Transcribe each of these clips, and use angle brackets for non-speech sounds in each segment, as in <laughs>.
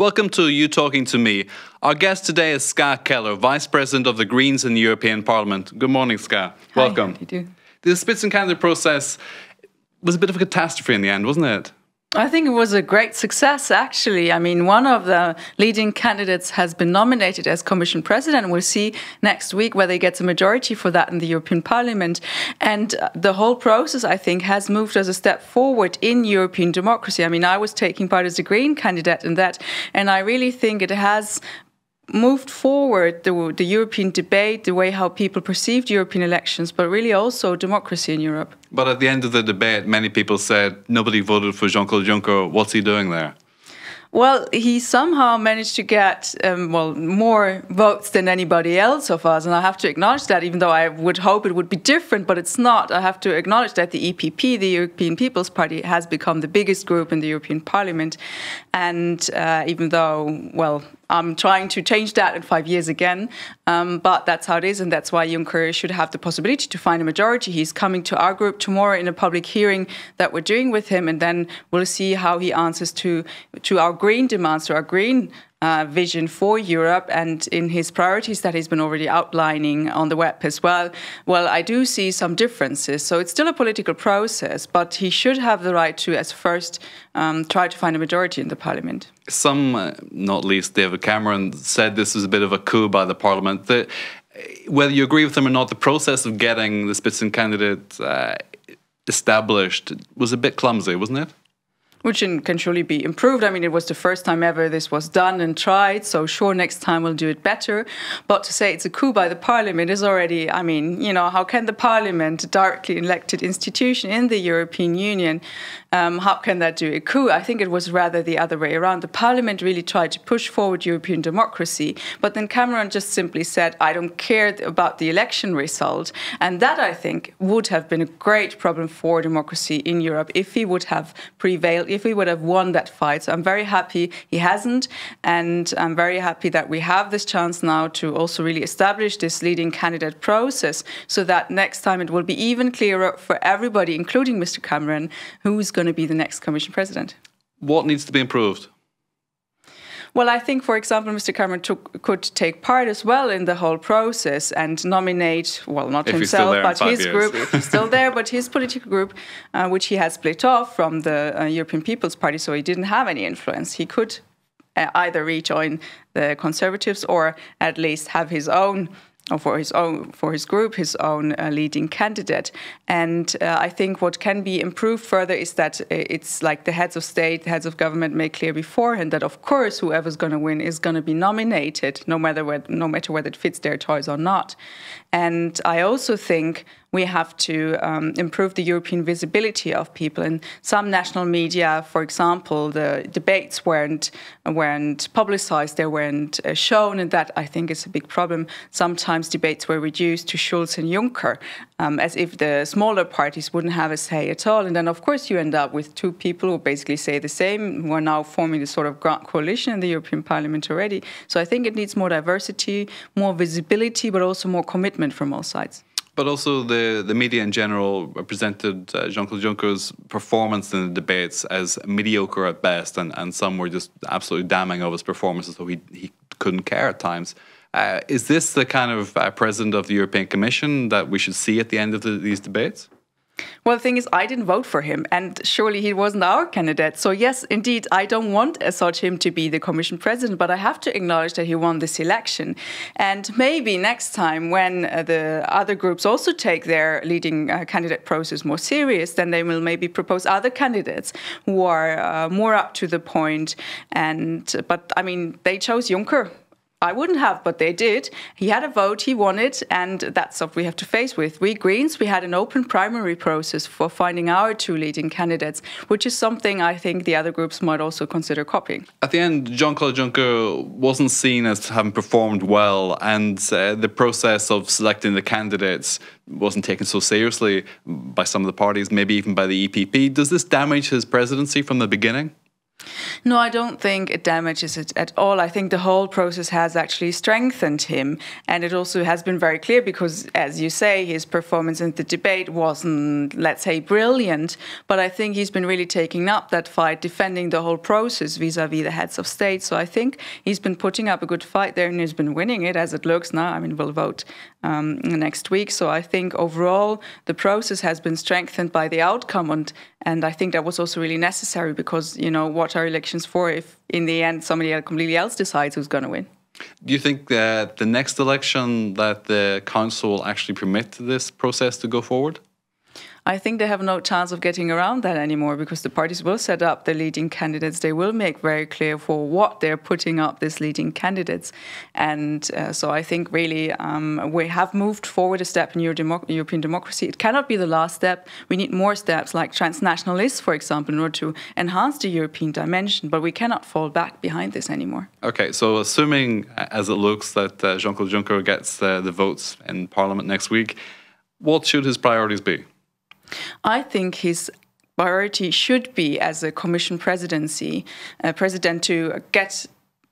Welcome to You Talking to Me. Our guest today is Ska Keller, Vice President of the Greens in the European Parliament. Good morning, Ska. Welcome. Hi, how do you do? The Spitzenkandidat process was a bit of a catastrophe in the end, wasn't it? I think it was a great success, actually. I mean, one of the leading candidates has been nominated as Commission President. We'll see next week whether he gets a majority for that in the European Parliament. And uh, the whole process, I think, has moved us a step forward in European democracy. I mean, I was taking part as a Green candidate in that, and I really think it has moved forward the, the European debate, the way how people perceived European elections, but really also democracy in Europe. But at the end of the debate, many people said nobody voted for Jean Claude Juncker. What's he doing there? Well, he somehow managed to get um, well more votes than anybody else of us, and I have to acknowledge that. Even though I would hope it would be different, but it's not. I have to acknowledge that the EPP, the European People's Party, has become the biggest group in the European Parliament, and uh, even though well I'm trying to change that in five years again, um, but that's how it is, and that's why Juncker should have the possibility to find a majority. He's coming to our group tomorrow in a public hearing that we're doing with him, and then we'll see how he answers to to our green demands, to our green uh, vision for Europe and in his priorities that he's been already outlining on the web as well, well, I do see some differences. So it's still a political process, but he should have the right to, as first, um, try to find a majority in the parliament. Some, uh, not least David Cameron, said this was a bit of a coup by the parliament. The, whether you agree with him or not, the process of getting the Spitzenkandidat uh, established was a bit clumsy, wasn't it? Which can surely be improved. I mean, it was the first time ever this was done and tried, so sure, next time we'll do it better. But to say it's a coup by the parliament is already, I mean, you know, how can the parliament, a directly elected institution in the European Union, um, how can that do a coup? I think it was rather the other way around. The parliament really tried to push forward European democracy, but then Cameron just simply said, I don't care about the election result. And that, I think, would have been a great problem for democracy in Europe if he would have prevailed if we would have won that fight. So I'm very happy he hasn't, and I'm very happy that we have this chance now to also really establish this leading candidate process so that next time it will be even clearer for everybody, including Mr. Cameron, who's going to be the next Commission President. What needs to be improved? Well, I think, for example, Mr. Cameron took, could take part as well in the whole process and nominate, well, not if himself, but his years. group, if he's still <laughs> there, but his political group, uh, which he has split off from the uh, European People's Party, so he didn't have any influence. He could uh, either rejoin the Conservatives or at least have his own or for his own for his group his own uh, leading candidate. And uh, i think what can be improved further is that uh, it's like the heads of state the heads of government make clear beforehand that of course whoever's going to win is going to be nominated no matter whether no matter whether it fits their toys or not. And i also think we have to um, improve the European visibility of people. In some national media, for example, the debates weren't weren't publicized, they weren't uh, shown, and that I think is a big problem. Sometimes debates were reduced to Schulz and Juncker, um, as if the smaller parties wouldn't have a say at all. And then, of course, you end up with two people who basically say the same, who are now forming a sort of grand coalition in the European Parliament already. So I think it needs more diversity, more visibility, but also more commitment from all sides. But also, the, the media in general presented uh, Jean Claude Juncker's performance in the debates as mediocre at best, and, and some were just absolutely damning of his performance as though he, he couldn't care at times. Uh, is this the kind of uh, president of the European Commission that we should see at the end of the, these debates? Well, the thing is, I didn't vote for him, and surely he wasn't our candidate. So, yes, indeed, I don't want as such him to be the Commission president, but I have to acknowledge that he won this election. And maybe next time, when uh, the other groups also take their leading uh, candidate process more serious, then they will maybe propose other candidates who are uh, more up to the point. And but I mean, they chose Juncker I wouldn't have, but they did. He had a vote, he won it, and that's what we have to face with. We Greens, we had an open primary process for finding our two leading candidates, which is something I think the other groups might also consider copying. At the end, Jean Claude Juncker wasn't seen as having performed well, and uh, the process of selecting the candidates wasn't taken so seriously by some of the parties, maybe even by the EPP. Does this damage his presidency from the beginning? No, I don't think it damages it at all. I think the whole process has actually strengthened him. And it also has been very clear because, as you say, his performance in the debate wasn't, let's say, brilliant. But I think he's been really taking up that fight, defending the whole process vis a vis the heads of state. So I think he's been putting up a good fight there and he's been winning it as it looks now. I mean, we'll vote um, next week. So I think overall the process has been strengthened by the outcome. And, and I think that was also really necessary because, you know, what are elections for if in the end somebody completely else decides who's going to win? Do you think that the next election that the council will actually permit this process to go forward? I think they have no chance of getting around that anymore because the parties will set up the leading candidates. They will make very clear for what they're putting up these leading candidates. And uh, so I think really um, we have moved forward a step in Euro democ European democracy. It cannot be the last step. We need more steps like transnational lists, for example, in order to enhance the European dimension. But we cannot fall back behind this anymore. Okay, so assuming, as it looks, that uh, Jean Claude Juncker gets uh, the votes in Parliament next week, what should his priorities be? I think his priority should be, as a Commission presidency, uh, president, to get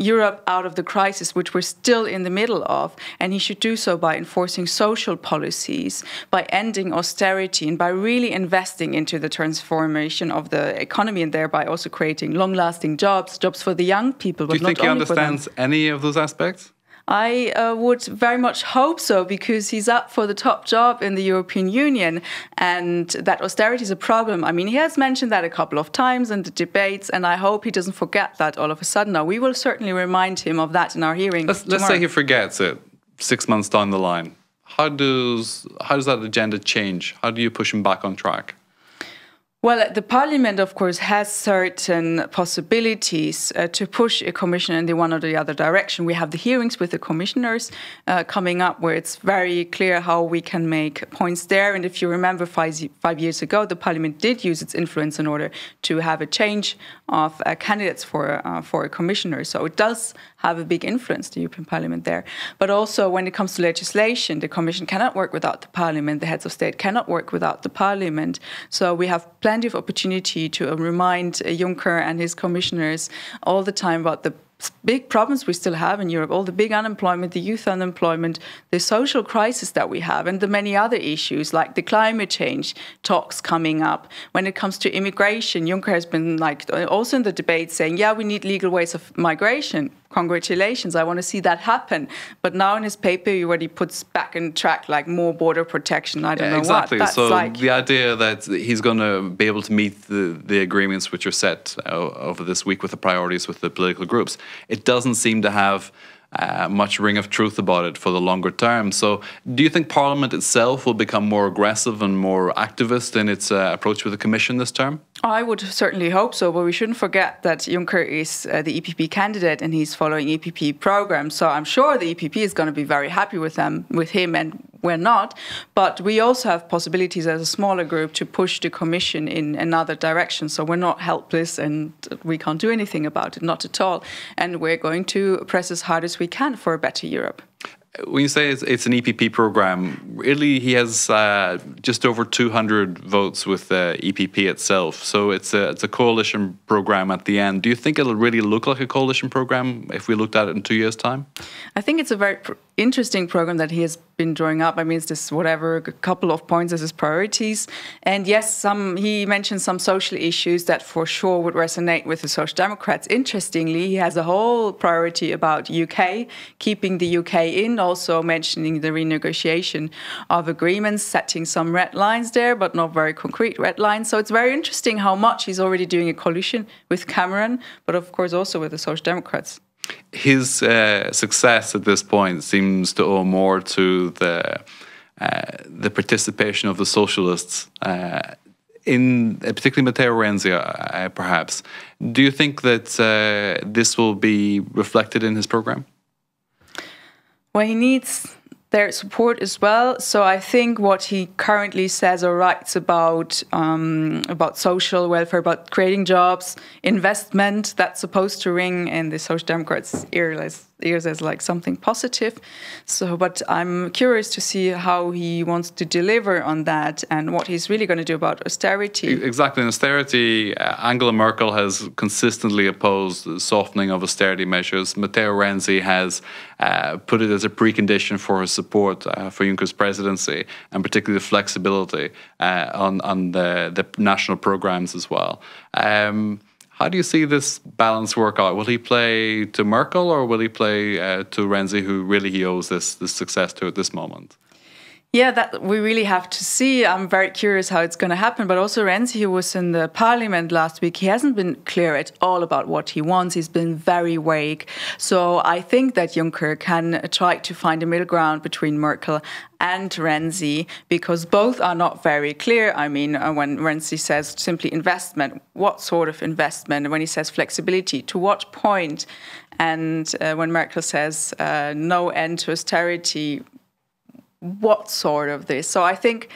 Europe out of the crisis, which we're still in the middle of. And he should do so by enforcing social policies, by ending austerity, and by really investing into the transformation of the economy and thereby also creating long lasting jobs, jobs for the young people. Do you think he understands any of those aspects? I uh, would very much hope so because he's up for the top job in the European Union and that austerity is a problem. I mean, he has mentioned that a couple of times in the debates, and I hope he doesn't forget that all of a sudden. Now, we will certainly remind him of that in our hearing. Let's, let's say he forgets it six months down the line. How does, how does that agenda change? How do you push him back on track? Well, the parliament, of course, has certain possibilities uh, to push a commission in the one or the other direction. We have the hearings with the commissioners uh, coming up where it's very clear how we can make points there. And if you remember, five, five years ago, the parliament did use its influence in order to have a change of uh, candidates for, uh, for a commissioner. So it does have a big influence, the European Parliament there. But also, when it comes to legislation, the Commission cannot work without the Parliament, the heads of state cannot work without the Parliament. So we have plenty of opportunity to remind Juncker and his commissioners all the time about the big problems we still have in Europe, all the big unemployment, the youth unemployment, the social crisis that we have, and the many other issues like the climate change talks coming up. When it comes to immigration, Juncker has been like also in the debate saying, yeah, we need legal ways of migration congratulations, I want to see that happen. But now in his paper, he already puts back in track like more border protection. I don't yeah, know exactly. what. so like, the idea that he's going to be able to meet the, the agreements which are set uh, over this week with the priorities with the political groups, it doesn't seem to have uh, much ring of truth about it for the longer term. So, do you think Parliament itself will become more aggressive and more activist in its uh, approach with the Commission this term? I would certainly hope so, but we shouldn't forget that Juncker is uh, the EPP candidate and he's following EPP programs. So I'm sure the EPP is going to be very happy with them, with him, and we're not. But we also have possibilities as a smaller group to push the Commission in another direction. So we're not helpless and we can't do anything about it, not at all. And we're going to press as hard as we can for a better Europe when you say it's, it's, an EPP program, really he has uh, just over 200 votes with the EPP itself. So it's a, it's a coalition program at the end. Do you think it'll really look like a coalition program if we looked at it in two years' time? I think it's a very interesting program that he has been drawing up. I mean, it's just whatever, a couple of points as his priorities. And yes, some he mentioned some social issues that for sure would resonate with the Social Democrats. Interestingly, he has a whole priority about UK, keeping the UK in, also mentioning the renegotiation of agreements, setting some red lines there, but not very concrete red lines. So it's very interesting how much he's already doing a coalition with Cameron, but of course also with the Social Democrats his uh, success at this point seems to owe more to the uh, the participation of the socialists uh, in uh, particularly Matteo Renzi, uh, perhaps. Do you think that uh, this will be reflected in his program? Well, he needs their support as well. So I think what he currently says or writes about um, about social welfare, about creating jobs, investment, that's supposed to ring in the Social Democrats' ear, ears as like something positive. So, but I'm curious to see how he wants to deliver on that and what he's really going to do about austerity. Exactly, in austerity, uh, Angela Merkel has consistently opposed the softening of austerity measures. Matteo Renzi has uh, put it as a precondition for his support uh, for Juncker's presidency, and particularly the flexibility uh, on on the the national programs as well. Um, how do you see this balance work out? Will he play to Merkel or will he play uh, to Renzi, who really he owes this this success to at this moment? Yeah, that we really have to see. I'm very curious how it's going to happen. But also, Renzi, who was in the parliament last week, he hasn't been clear at all about what he wants. He's been very vague. So I think that Juncker can try to find a middle ground between Merkel and Renzi because both are not very clear. I mean, uh, when Renzi says simply investment, what sort of investment? When he says flexibility, to what point? And uh, when Merkel says uh, no end to austerity, what sort of this. So I think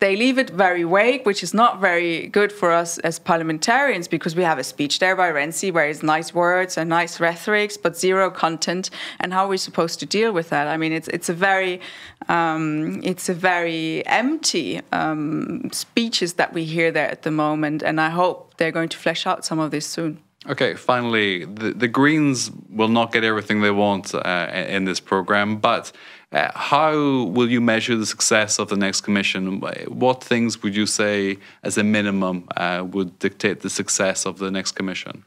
they leave it very vague, which is not very good for us as parliamentarians because we have a speech there by Renzi where it's nice words and nice rhetorics, but zero content. And how are we supposed to deal with that? I mean, it's it's a very um, it's a very empty um, speeches that we hear there at the moment, and I hope they're going to flesh out some of this soon. Okay, finally, the, the Greens will not get everything they want uh, in this program, but uh, how will you measure the success of the next commission? What things would you say, as a minimum, uh, would dictate the success of the next commission?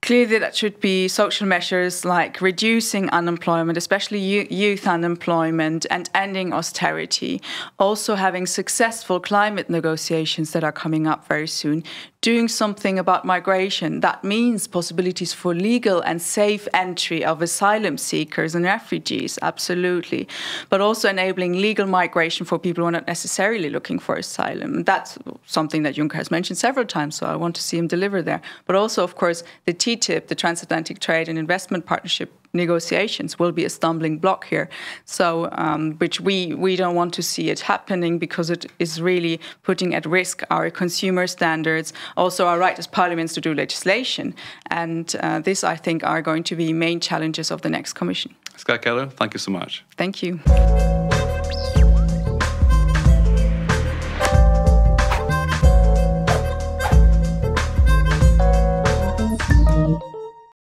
Clearly, that should be social measures like reducing unemployment, especially youth unemployment, and ending austerity. Also, having successful climate negotiations that are coming up very soon, doing something about migration. That means possibilities for legal and safe entry of asylum seekers and refugees, absolutely. But also enabling legal migration for people who are not necessarily looking for asylum. That's something that Juncker has mentioned several times, so I want to see him deliver there. But also, of course, the TTIP, the Transatlantic Trade and Investment Partnership negotiations will be a stumbling block here. So, um, which we we don't want to see it happening because it is really putting at risk our consumer standards, also our right as parliaments to do legislation, and uh, this I think are going to be main challenges of the next commission. Ska Keller, thank you so much. Thank you.